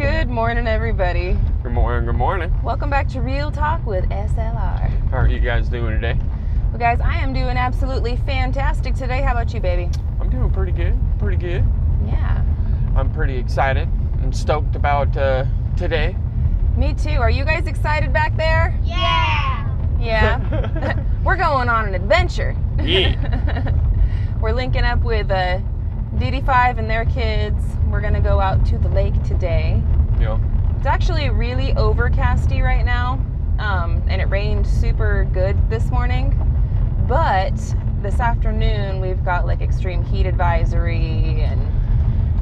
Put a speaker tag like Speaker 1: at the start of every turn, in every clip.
Speaker 1: Good morning, everybody.
Speaker 2: Good morning, good morning.
Speaker 1: Welcome back to Real Talk with SLR.
Speaker 2: How are you guys doing today?
Speaker 1: Well, guys, I am doing absolutely fantastic today. How about you, baby?
Speaker 2: I'm doing pretty good, pretty good.
Speaker 1: Yeah.
Speaker 2: I'm pretty excited and stoked about uh, today.
Speaker 1: Me too. Are you guys excited back there?
Speaker 3: Yeah.
Speaker 1: Yeah. We're going on an adventure.
Speaker 2: Yeah.
Speaker 1: We're linking up with uh, DD5 and their kids. We're going to go out to the lake today.
Speaker 2: Know,
Speaker 1: It's actually really overcasty right now, um, and it rained super good this morning. But this afternoon, we've got like extreme heat advisory and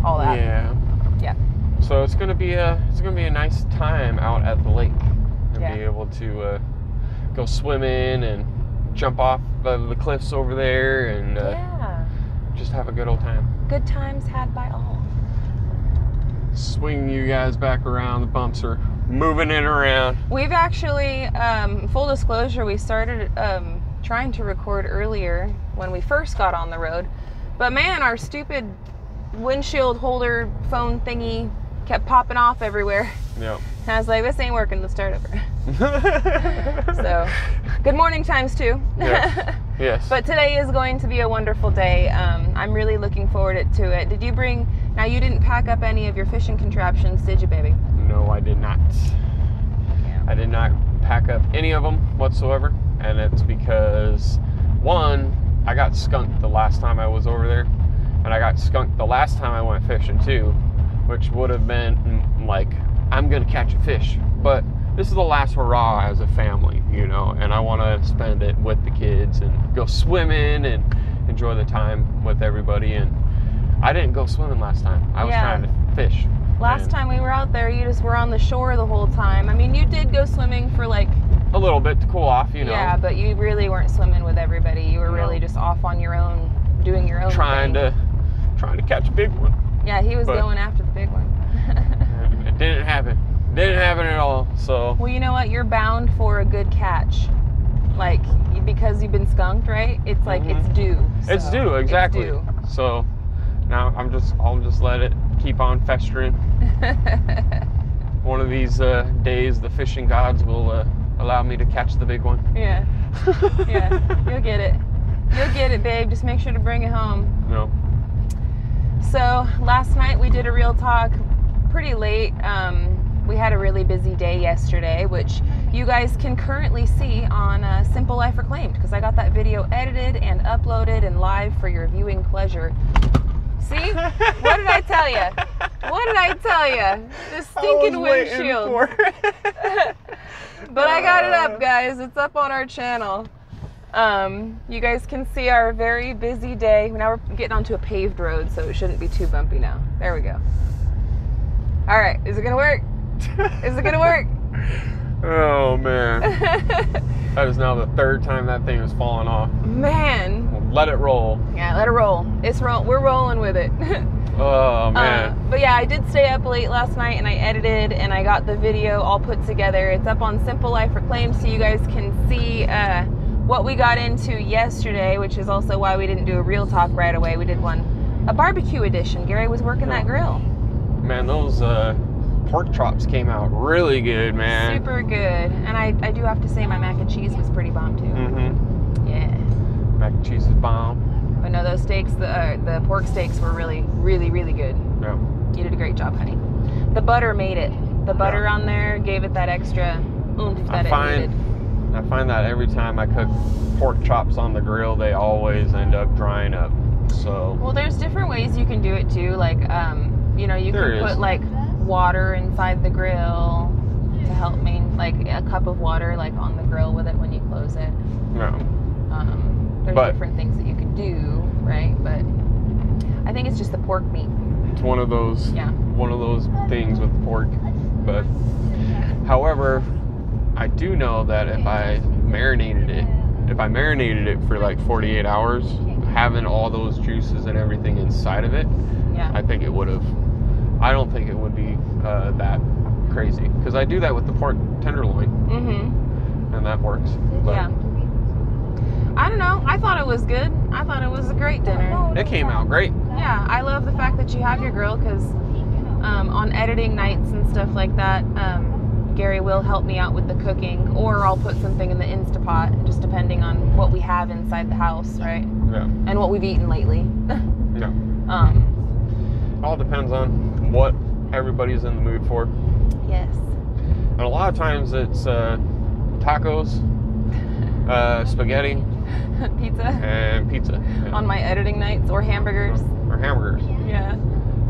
Speaker 1: all that.
Speaker 2: yeah.
Speaker 1: Yeah.
Speaker 2: So it's gonna be a it's gonna be a nice time out at the lake and
Speaker 1: Yeah.
Speaker 2: be able to uh, go swimming and jump off of the cliffs over there and uh,
Speaker 1: Yeah.
Speaker 2: just have a good old time.
Speaker 1: Good times had by all.
Speaker 2: Swing you guys back around. The bumps are moving it around.
Speaker 1: We've actually, um, full disclosure, we started um, trying to record earlier when we first got on the road. But man, our stupid windshield holder phone thingy kept popping off everywhere.
Speaker 2: Yep.
Speaker 1: And I was like, this ain't working, let's start over. So, good morning times two.
Speaker 2: Yes. yes.
Speaker 1: but today is going to be a wonderful day. Um, I'm really looking forward to it. Did you bring, now you didn't pack up any of your fishing contraptions, did you, baby?
Speaker 2: No, I did not. I did not pack up any of them whatsoever, and it's because one, I got skunked the last time I was over there, and I got skunked the last time I went fishing too, which would have been mm, like I'm gonna catch a fish, but this is the last hurrah as a family, you know, and I want to spend it with the kids and go swimming and enjoy the time with everybody. And I didn't go swimming last time. I was
Speaker 1: Yeah.
Speaker 2: trying to fish.
Speaker 1: Last
Speaker 2: And-
Speaker 1: time we were out there, you just were on the shore the whole time. I mean, you did go swimming for like,
Speaker 2: a little bit to cool off, you know.
Speaker 1: yeah, but you really weren't swimming with everybody. You were
Speaker 2: No.
Speaker 1: really just off on your own, doing your own
Speaker 2: trying
Speaker 1: thing.
Speaker 2: to trying to catch a big one.
Speaker 1: Yeah, he was
Speaker 2: but-
Speaker 1: going after the big one.
Speaker 2: It didn't happen. Didn't happen at all. So
Speaker 1: well, you know what? You're bound for a good catch. Like, because you've been skunked, right? It's like,
Speaker 2: Mhm.
Speaker 1: it's due.
Speaker 2: it's due exactly.
Speaker 1: It's due.
Speaker 2: So now I'm just I'll just let it keep on festering. One of these uh, days, the fishing gods will uh, allow me to catch the big one.
Speaker 1: yeah, yeah. You'll get it. You'll get it, babe. Just make sure to bring it home.
Speaker 2: No.
Speaker 1: So last night we did a real talk pretty late. Um, we had a really busy day yesterday, which you guys can currently see on uh, Simple Life Reclaimed because I got that video edited and uploaded and live for your viewing pleasure. See? What did I tell you? What did I tell you? The stinking windshield. But I got it up, guys. It's up on our channel. Um, you guys can see our very busy day. Now we're getting onto a paved road, so it shouldn't be too bumpy now. There we go. All right, is it gonna work? Is it gonna work?
Speaker 2: oh man. that is now the third time that thing has fallen off.
Speaker 1: Man,
Speaker 2: Well, let it roll.
Speaker 1: yeah, let it roll. It's roll. We're rolling with it.
Speaker 2: Oh man.
Speaker 1: Uh, but yeah, I did stay up late last night and I edited and I got the video all put together. It's up on Simple Life Reclaimed so you guys can see uh, what we got into yesterday, which is also why we didn't do a real talk right away. We did one, a barbecue edition. Gary was working that grill.
Speaker 2: man, those uh, pork chops came out really good, man.
Speaker 1: Super good. And I, I do have to say my mac and cheese was pretty bomb too.
Speaker 2: Mm-hmm.
Speaker 1: Yeah.
Speaker 2: Mac and cheese is bomb.
Speaker 1: But no, those steaks, the, uh, the pork steaks were really, really, really good.
Speaker 2: Yeah.
Speaker 1: You did a great job, honey. The butter made it. The butter
Speaker 2: Yeah.
Speaker 1: on there gave it that extra oomph that
Speaker 2: I
Speaker 1: it
Speaker 2: find
Speaker 1: needed.
Speaker 2: I find that every time I cook pork chops on the grill, they always end up drying up. So
Speaker 1: Well, there's different ways you can do it too. Like, um, you know, you
Speaker 2: There
Speaker 1: can
Speaker 2: is.
Speaker 1: put like water inside the grill to help main like a cup of water like on the grill with it when you close it.
Speaker 2: no.
Speaker 1: Um, there's
Speaker 2: But-
Speaker 1: different things that you can do, right? But I think it's just the pork meat.
Speaker 2: It's one of those
Speaker 1: Yeah.
Speaker 2: one of those things with pork. But however, I do know that if I marinated it, if I marinated it for like 48 hours, having all those juices and everything inside of it,
Speaker 1: Yeah.
Speaker 2: I think it would have. I don't think it would be uh, that crazy because I do that with the pork tenderloin,
Speaker 1: mm-hmm.
Speaker 2: and that works. But
Speaker 1: Yeah. I don't know. I thought it was good. I thought it was a great dinner.
Speaker 2: it came out great.
Speaker 1: Yeah, I love the fact that you have your grill because Um, on editing nights and stuff like that, um, Gary will help me out with the cooking, or I'll put something in the Instapot, just depending on what we have inside the house, right?
Speaker 2: Yeah.
Speaker 1: And what we've eaten lately.
Speaker 2: Yeah.
Speaker 1: um,
Speaker 2: All depends on what everybody's in the mood for.
Speaker 1: yes.
Speaker 2: And a lot of times it's uh, tacos, uh, spaghetti,
Speaker 1: Pizza
Speaker 2: and pizza. Yeah.
Speaker 1: on my editing nights, or hamburgers.
Speaker 2: or hamburgers.
Speaker 1: Yeah.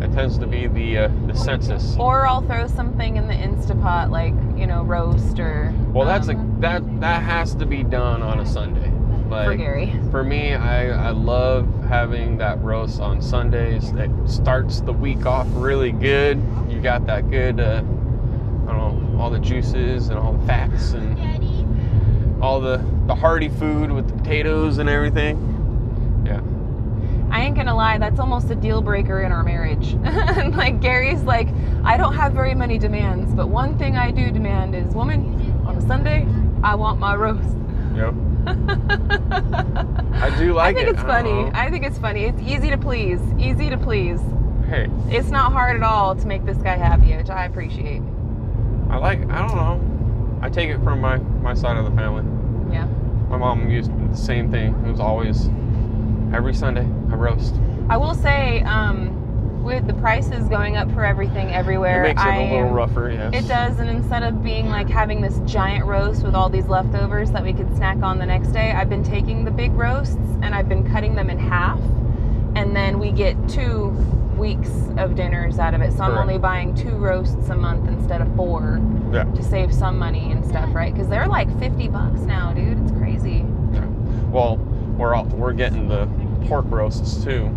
Speaker 2: It tends to be the uh, the census.
Speaker 1: Or I'll throw something in the Instapot, like you know, roast or.
Speaker 2: Well, that's a
Speaker 1: um,
Speaker 2: that that has to be done on a Sunday. Like
Speaker 1: for Gary.
Speaker 2: for me, I I love having that roast on Sundays. It starts the week off really good. You got that good, uh, I don't know, all the juices and all the fats and all the the hearty food with the potatoes and everything. Yeah.
Speaker 1: I ain't gonna lie, that's almost a deal breaker in our marriage. like Gary's like, I don't have very many demands, but one thing I do demand is, woman, on a Sunday, I want my roast.
Speaker 2: Yep. I do like it.
Speaker 1: I think
Speaker 2: it.
Speaker 1: it's
Speaker 2: I
Speaker 1: funny.
Speaker 2: know.
Speaker 1: I think it's funny. It's easy to please. Easy to please.
Speaker 2: Hey,
Speaker 1: It's not hard at all to make this guy happy, which I appreciate.
Speaker 2: I like. I don't know. I take it from my my side of the family.
Speaker 1: Yeah.
Speaker 2: My mom used the same thing. It was always every Sunday a roast.
Speaker 1: I will say, um, with the prices going up for everything everywhere,
Speaker 2: It makes it
Speaker 1: I
Speaker 2: a little rougher, yes.
Speaker 1: It does, and instead of being like having this giant roast with all these leftovers that we could snack on the next day, I've been taking the big roasts and I've been cutting them in half, and then we get two weeks of dinners out of it. So I'm
Speaker 2: Correct.
Speaker 1: only buying two roasts a month instead of four
Speaker 2: Yeah.
Speaker 1: to save some money and stuff, right? Because they're like 50 bucks now, dude. It's crazy.
Speaker 2: yeah. Well, we're all, we're getting the pork roasts too,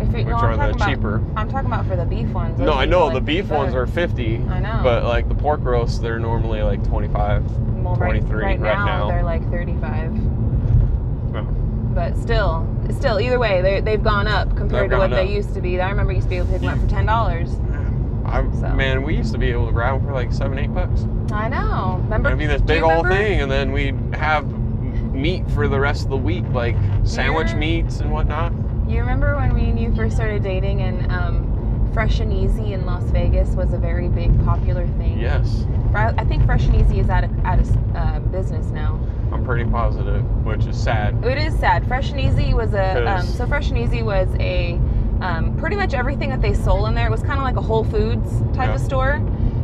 Speaker 1: If you,
Speaker 2: which
Speaker 1: no,
Speaker 2: are the
Speaker 1: about-
Speaker 2: cheaper.
Speaker 1: I'm talking about for the beef ones. Those
Speaker 2: No, I know
Speaker 1: like
Speaker 2: the beef ones
Speaker 1: better.
Speaker 2: are 50,
Speaker 1: I know.
Speaker 2: but like the pork roasts, they're normally like 25.
Speaker 1: well, right,
Speaker 2: 23
Speaker 1: right,
Speaker 2: right
Speaker 1: now,
Speaker 2: now.
Speaker 1: they're like 35.
Speaker 2: Well,
Speaker 1: but still, still, either way, they they've gone up compared
Speaker 2: They've
Speaker 1: to what
Speaker 2: up.
Speaker 1: they used to be. I remember you used to be able to pick them up for ten dollars. So.
Speaker 2: Man, we used to be able to grab them for like seven, eight bucks.
Speaker 1: I know. Remember?
Speaker 2: It'd be this big old thing, and then we'd have meat for the rest of the week, like sandwich
Speaker 1: Yeah.
Speaker 2: meats and whatnot.
Speaker 1: You remember when me and you first started dating, and um, Fresh and Easy in Las Vegas was a very big popular thing.
Speaker 2: Yes,
Speaker 1: I think Fresh and Easy is out of out of uh, business now.
Speaker 2: I'm pretty positive, which is sad.
Speaker 1: It is sad. Fresh and Easy was a um, so Fresh and Easy was a um, pretty much everything that they sold in there. It was kind of like a Whole Foods type
Speaker 2: Yeah.
Speaker 1: of store.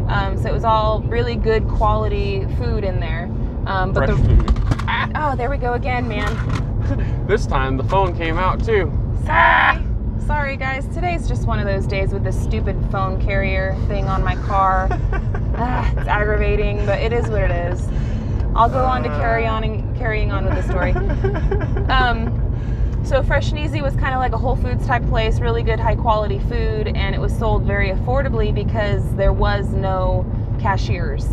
Speaker 1: Um, so it was all really good quality food in there. Um, but
Speaker 2: Fresh
Speaker 1: the
Speaker 2: food.
Speaker 1: oh, there we go again, man.
Speaker 2: This time the phone came out too.
Speaker 1: Sorry, sorry guys. Today's just one of those days with this stupid phone carrier thing on my car. ah, it's aggravating, but it is what it is. I'll go on to carry on and carrying on with the story. Um, so Fresh and Easy was kind of like a Whole Foods type place, really good high quality food, and it was sold very affordably because there was no cashiers.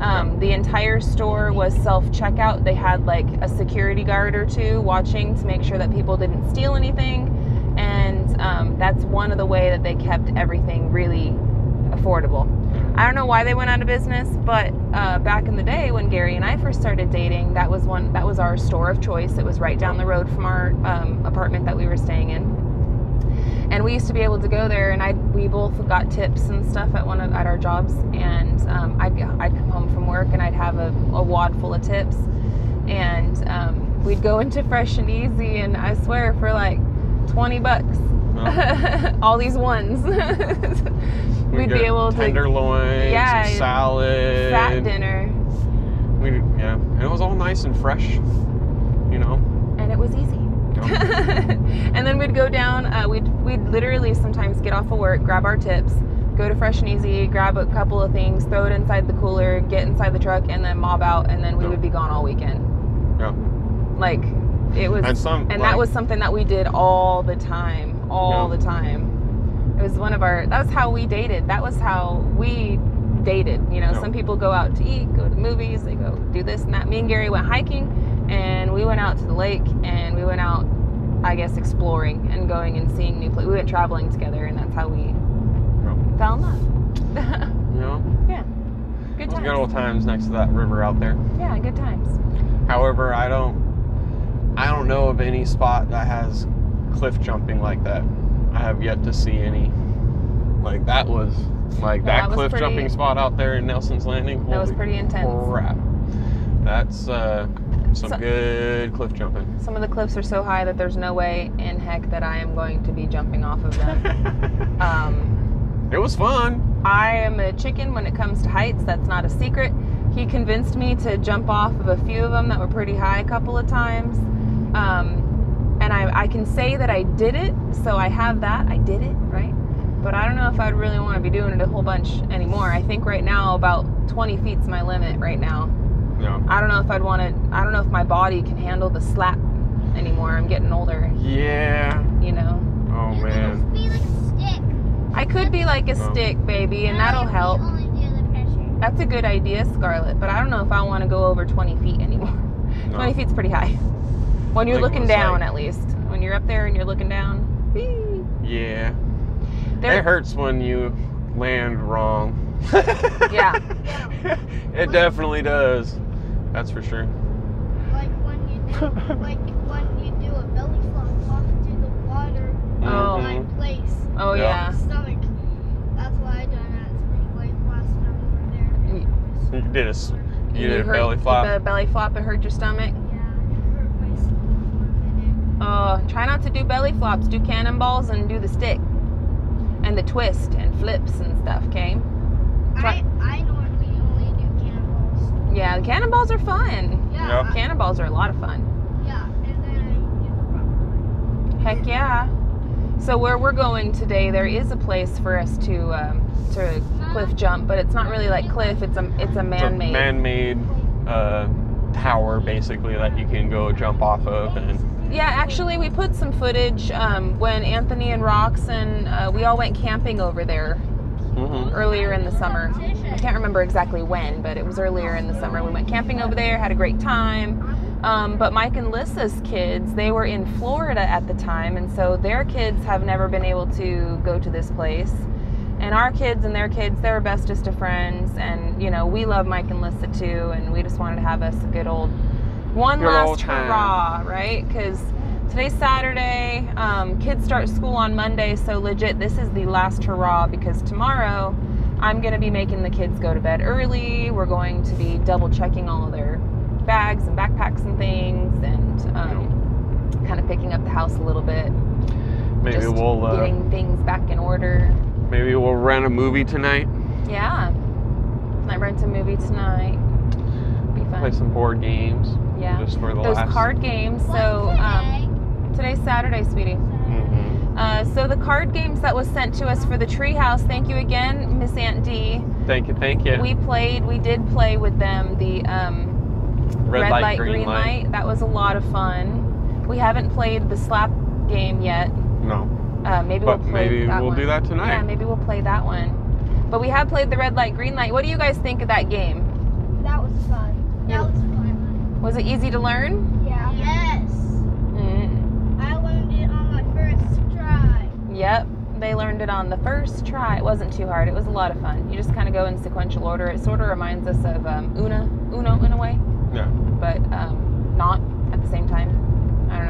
Speaker 1: Um, the entire store was self checkout. They had like a security guard or two watching to make sure that people didn't steal anything, and um, that's one of the way that they kept everything really affordable. I don't know why they went out of business, but uh, back in the day when Gary and I first started dating, that was one that was our store of choice. It was right down the road from our um, apartment that we were staying in, and we used to be able to go there. And I we both got tips and stuff at one of at our jobs, and um, I'd I'd come home from work and I'd have a, a wad full of tips, and um, we'd go into Fresh and Easy, and I swear for like twenty bucks, all these ones.
Speaker 2: We'd
Speaker 1: be able to
Speaker 2: tenderloin,
Speaker 1: Yeah,
Speaker 2: some salad,
Speaker 1: fat dinner,
Speaker 2: We yeah, and it was all nice and fresh, you know.
Speaker 1: and it was easy. and then we'd go down. Uh, we'd we'd literally sometimes get off of work, grab our tips, go to Fresh and Easy, grab a couple of things, throw it inside the cooler, get inside the truck, and then mob out, and then we
Speaker 2: Yeah.
Speaker 1: would be gone all weekend.
Speaker 2: Yeah.
Speaker 1: Like it was,
Speaker 2: And some
Speaker 1: and
Speaker 2: like,
Speaker 1: that was something that we did all the time, all
Speaker 2: Yeah.
Speaker 1: the time. It was one of our. That was how we dated. That was how we dated. You know,
Speaker 2: Yeah.
Speaker 1: some people go out to eat, go to movies, they go do this and that. Me and Gary went hiking, and we went out to the lake, and we went out, I guess, exploring and going and seeing new places. We went traveling together, and that's how we fell in love.
Speaker 2: you know,
Speaker 1: good times.
Speaker 2: good old times next to that river out there.
Speaker 1: Yeah, good times.
Speaker 2: However, I don't I don't know of any spot that has cliff jumping like that. I have yet to see any. Like that was like
Speaker 1: Yeah,
Speaker 2: that
Speaker 1: that was
Speaker 2: cliff
Speaker 1: pretty-
Speaker 2: jumping spot out there in Nelson's Landing.
Speaker 1: That was pretty intense.
Speaker 2: Crap. That's uh, some
Speaker 1: So-
Speaker 2: good cliff jumping.
Speaker 1: Some of the cliffs are so high that there's no way in heck that I am going to be jumping off of them. um,
Speaker 2: it was fun.
Speaker 1: I am a chicken when it comes to heights. That's not a secret. He convinced me to jump off of a few of them that were pretty high a couple of times. Um, and I, I can say that I did it, so I have that. I did it, right? But I don't know if I'd really want to be doing it a whole bunch anymore. I think right now about 20 feet's my limit right now.
Speaker 2: No.
Speaker 1: I don't know if I'd want to, I don't know if my body can handle the slap anymore. I'm getting older,
Speaker 2: Yeah.
Speaker 1: you know.
Speaker 2: Oh man.
Speaker 3: Be like a stick.
Speaker 1: I could be like a
Speaker 2: Oh.
Speaker 1: stick, baby, and that'll help.
Speaker 3: we only do the pressure.
Speaker 1: That's a good idea, Scarlett, but I don't know if I want to go over 20 feet anymore.
Speaker 2: No.
Speaker 1: 20 feet's pretty high. When you're
Speaker 2: Like,
Speaker 1: looking down,
Speaker 2: like-
Speaker 1: at least. When you're up there and you're looking down. whee.
Speaker 2: Yeah.
Speaker 1: There,
Speaker 2: It hurts when you land wrong.
Speaker 1: Yeah.
Speaker 2: it definitely does. That's for sure.
Speaker 3: Like when you do, like when you do a belly flop off to the water.
Speaker 1: Oh.
Speaker 3: My
Speaker 2: Mhm.
Speaker 3: place.
Speaker 1: Oh,
Speaker 2: Yeah.
Speaker 1: yeah.
Speaker 3: Stomach. That's why I done that. It's pretty late last time we were there.
Speaker 2: You did a s- you did a
Speaker 1: hurt-
Speaker 2: belly
Speaker 1: you
Speaker 2: flop.
Speaker 1: did a belly flop and hurt your stomach.
Speaker 3: Yeah, it hurt my stomach for.
Speaker 1: Oh, try not to do belly flops. Do cannonballs and do the stick. And the twist and flips and stuff, okay? Try-
Speaker 3: I, I normally only do cannonballs.
Speaker 1: Yeah, the cannonballs are fun.
Speaker 3: Yeah.
Speaker 2: Yep.
Speaker 1: Cannonballs are a lot of fun.
Speaker 3: yeah, and then I do.
Speaker 1: Heck yeah. So where we're going today, there is a place for us to um, to cliff jump, but it's not really like cliff. It's a it's a
Speaker 2: It's a
Speaker 1: man-made.
Speaker 2: man-made uh, tower, basically, that you can go jump off of, and
Speaker 1: Yeah, actually, we put some footage um, when Anthony and Rox and uh, we all went camping over there
Speaker 2: Mhm.
Speaker 1: earlier in the summer. I can't remember exactly when, but it was earlier in the summer. We went camping over there, had a great time. Um, but Mike and Lissa's kids, they were in Florida at the time, and so their kids have never been able to go to this place. And our kids and their kids, they're bestest of friends, and you know we love Mike and Lissa too, and we just wanted to have us a good old one
Speaker 2: Good
Speaker 1: last
Speaker 2: old
Speaker 1: hurrah, right? Because today's Saturday, um, kids start school on Monday, so legit, this is the last hurrah because tomorrow I'm going to be making the kids go to bed early. We're going to be double checking all of their bags and backpacks and things, and um, kind of picking up the house a little bit.
Speaker 2: maybe
Speaker 1: just
Speaker 2: we'll uh,
Speaker 1: getting things back in order.
Speaker 2: maybe we'll rent a movie tonight.
Speaker 1: Yeah, I rent a movie tonight. Be fun.
Speaker 2: Play some board games.
Speaker 1: Yeah.
Speaker 2: Just for the
Speaker 1: Those
Speaker 2: last.
Speaker 1: card games. So um, today's Saturday, sweetie.
Speaker 2: Mhm.
Speaker 1: Uh, so the card games that was sent to us for the treehouse. Thank you again, Miss Aunt D.
Speaker 2: Thank you, thank you.
Speaker 1: We played. We did play with them. The um,
Speaker 2: red, light, green, light.
Speaker 1: That was a lot of fun. We haven't played the slap game yet.
Speaker 2: No,
Speaker 1: Uh, maybe
Speaker 2: but
Speaker 1: we'll play
Speaker 2: maybe
Speaker 1: that
Speaker 2: we'll
Speaker 1: one.
Speaker 2: do that tonight.
Speaker 1: Yeah, maybe we'll play that one. But we have played the red light, green light. What do you guys think of that game?
Speaker 3: That was fun.
Speaker 1: Yeah.
Speaker 3: That was fun.
Speaker 1: Was it easy to learn?
Speaker 3: Yeah. Yes.
Speaker 1: Mm.
Speaker 3: I learned it on my first try.
Speaker 1: Yep, they learned it on the first try. It wasn't too hard. It was a lot of fun. You just kind of go in sequential order. It sort of reminds us of um, Una, Uno in a way,
Speaker 2: Yeah.
Speaker 1: but um, not at the same time. I don't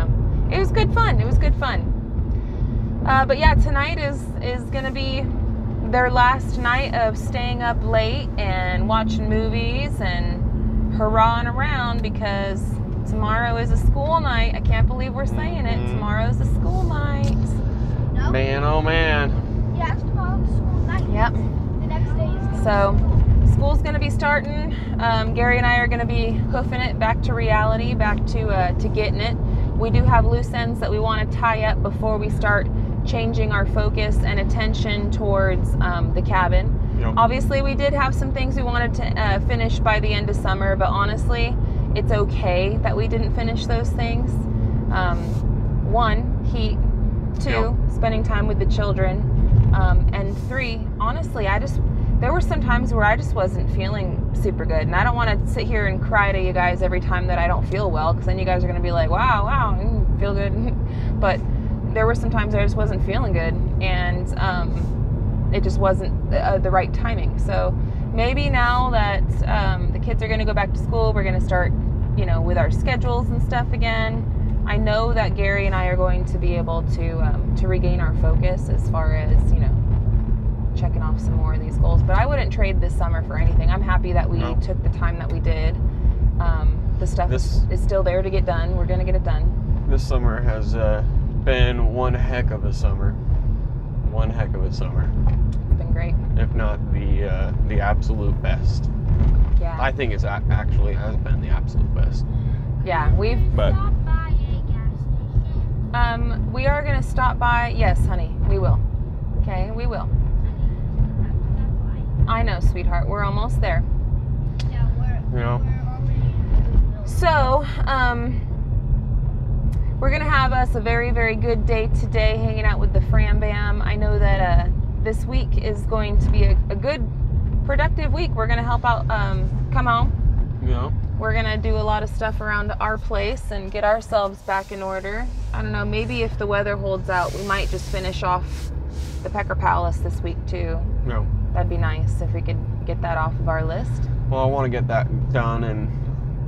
Speaker 1: know. It was good fun. It was good fun. Uh, but yeah, tonight is is gonna be their last night of staying up late and watching movies and hurrahing around because tomorrow is a school night. I can't believe we're saying it.
Speaker 2: Mhm.
Speaker 1: Tomorrow's a school night.
Speaker 3: No.
Speaker 2: Man, oh man.
Speaker 3: Yeah, tomorrow's school night.
Speaker 1: Yep.
Speaker 3: The next day is
Speaker 1: So, school's going to be starting. Um, Gary and I are going to be hoofing it back to reality, back to uh, to getting it. We do have loose ends that we want to tie up before we start changing our focus and attention towards um, the cabin.
Speaker 2: Yep.
Speaker 1: Obviously, we did have some things we wanted to uh, finish by the end of summer, but honestly, it's okay that we didn't finish those things. Um, one, heat. Two,
Speaker 2: Yep.
Speaker 1: spending time with the children. Um, and three, honestly, I just, there were some times where I just wasn't feeling super good. And I don't want to sit here and cry to you guys every time that I don't feel well, because then you guys are going to be like, wow, wow, feel good. but there were some times I just wasn't feeling good. And, um, it just wasn't uh, the right timing. So maybe now that um, the kids are going to go back to school, we're going to start, you know, with our schedules and stuff again. I know that Gary and I are going to be able to um, to regain our focus as far as you know checking off some more of these goals. But I wouldn't trade this summer for anything. I'm happy that we
Speaker 2: No.
Speaker 1: took the time that we did. Um, the stuff
Speaker 2: This-
Speaker 1: is still there to get done. We're gonna get it done.
Speaker 2: This summer has uh, been one heck of a summer. One heck of a summer,
Speaker 1: It's been great.
Speaker 2: if not the uh, the absolute best.
Speaker 1: Yeah.
Speaker 2: I think it's a- actually has been the absolute best.
Speaker 1: yeah. We've
Speaker 2: But
Speaker 1: we are gonna stop by. Yes, honey, we will. Okay, we will. I know, sweetheart. We're almost there.
Speaker 3: Yeah, we're,
Speaker 2: You know.
Speaker 3: we're already
Speaker 1: So, um, we're gonna have us a very, very good day today, hanging out with the Fram Bam. I know that uh, this week is going to be a, a good, productive week. We're gonna help out, um, come home.
Speaker 2: know,
Speaker 1: We're gonna do a lot of stuff around our place and get ourselves back in order. I don't know, maybe if the weather holds out, we might just finish off the Pecker Palace this week too.
Speaker 2: know.
Speaker 1: That'd be nice if we could get that off of our list.
Speaker 2: Well, I want to get that done, and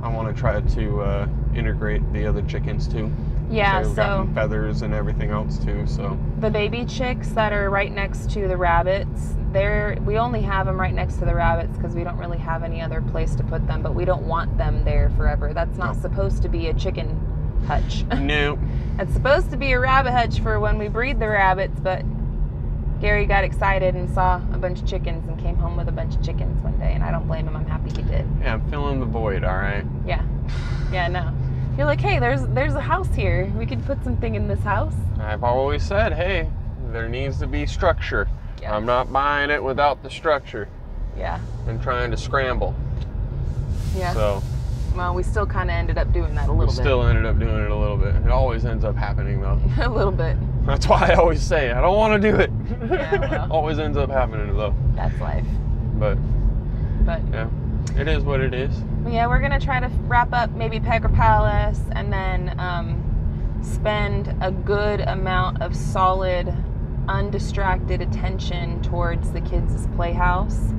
Speaker 2: I want to try to uh, integrate the other chickens too.
Speaker 1: Yeah,
Speaker 2: so,
Speaker 1: so
Speaker 2: feathers and everything else too. So
Speaker 1: the baby chicks that are right next to the rabbits they're we only have them right next to the rabbits because we don't really have any other place to put them but we don't want them there forever that's not
Speaker 2: No.
Speaker 1: supposed to be a chicken hutch
Speaker 2: no,
Speaker 1: it's supposed to be a rabbit hutch for when we breed the rabbits but gary got excited and saw a bunch of chickens and came home with a bunch of chickens one day and i don't blame him i'm happy he did
Speaker 2: yeah, I'm filling the void. All right.
Speaker 1: yeah yeah no you're like hey there's there's a house here we could put something in this house
Speaker 2: I've always said, hey, there needs to be structure.
Speaker 1: Yeah.
Speaker 2: I'm not buying it without the structure
Speaker 1: yeah
Speaker 2: and trying to scramble.
Speaker 1: yeah
Speaker 2: So
Speaker 1: well we still kind of ended up doing that a
Speaker 2: we
Speaker 1: little bit
Speaker 2: still ended up doing it a little bit. It always ends up happening though.
Speaker 1: a little bit.
Speaker 2: That's why I always say I don't want to do it.
Speaker 1: Yeah, well.
Speaker 2: always ends up happening though.
Speaker 1: That's life.
Speaker 2: But
Speaker 1: But,
Speaker 2: yeah, it is what it is.
Speaker 1: yeah, we're gonna try to wrap up maybe Pecker Palace and then um, spend a good amount of solid, undistracted attention towards the kids' playhouse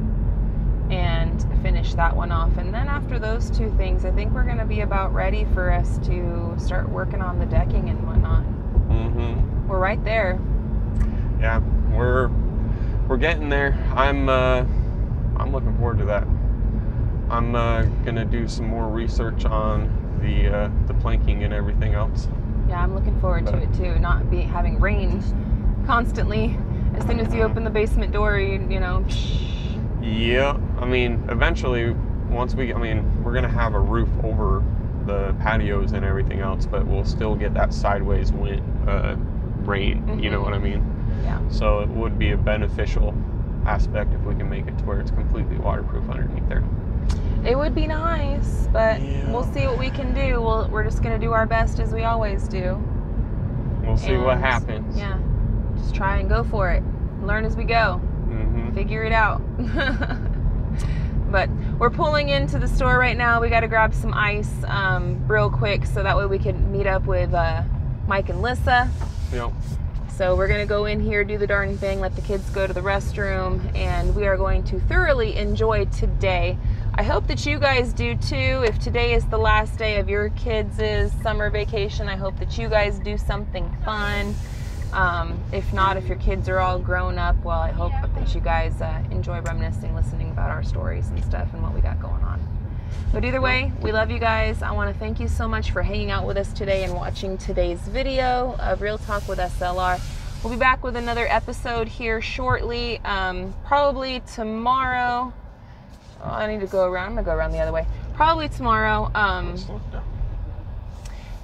Speaker 1: and finish that one off. And then after those two things, I think we're gonna be about ready for us to start working on the decking and whatnot.
Speaker 2: Mm-hmm.
Speaker 1: We're right there.
Speaker 2: Yeah, we're we're getting there. I'm uh, I'm looking forward to that. I'm uh, gonna do some more research on the uh, the planking and everything else.
Speaker 1: Yeah, I'm looking forward to it too. Not be having rain constantly. As soon as you open the basement door, you you know.
Speaker 2: Yeah, I mean, eventually, once we, I mean, we're gonna have a roof over the patios and everything else, but we'll still get that sideways wind, uh, rain. You know what I mean?
Speaker 1: Yeah.
Speaker 2: So it would be a beneficial aspect if we can make it to where it's completely waterproof underneath there.
Speaker 1: It would be nice, but
Speaker 2: Yeah.
Speaker 1: we'll see what we can do. We'll, we're just gonna do our best as we always do.
Speaker 2: We'll see what happens.
Speaker 1: Yeah. Just try and go for it. Learn as we go.
Speaker 2: hmm
Speaker 1: Figure it out. but we're pulling into the store right now. We got to grab some ice um, real quick so that way we can meet up with uh, Mike and Lissa.
Speaker 2: Yep.
Speaker 1: So we're gonna go in here, do the darn thing, let the kids go to the restroom, and we are going to thoroughly enjoy today. I hope that you guys do too. If today is the last day of your kids' summer vacation, I hope that you guys do something fun. Um, if not, if your kids are all grown up, well, I hope that you guys uh, enjoy reminiscing, listening about our stories and stuff and what we got going on. But either way, we love you guys. I want to thank you so much for hanging out with us today and watching today's video of Real Talk with SLR. We'll be back with another episode here shortly, um, probably tomorrow. Oh, I need to go around. I'm gonna go around the other way. Probably tomorrow. Um,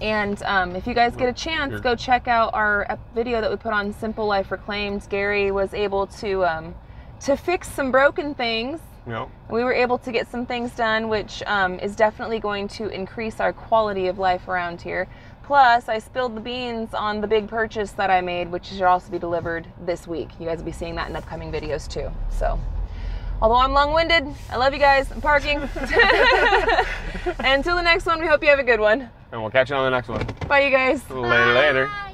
Speaker 1: and um, if you guys get a chance, go check out our video that we put on Simple Life Reclaimed. Gary was able to um, to fix some broken things.
Speaker 2: Yep.
Speaker 1: We were able to get some things done, which um, is definitely going to increase our quality of life around here. Plus, I spilled the beans on the big purchase that I made, which should also be delivered this week. You guys will be seeing that in upcoming videos too. So, although I'm long winded, I love you guys. I'm parking. And until the next one, we hope you have a good one.
Speaker 2: And we'll catch you on the next one.
Speaker 1: Bye, you guys.
Speaker 2: Later, later.
Speaker 3: Bye.